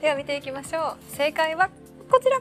では見ていきましょう。正解はこちら。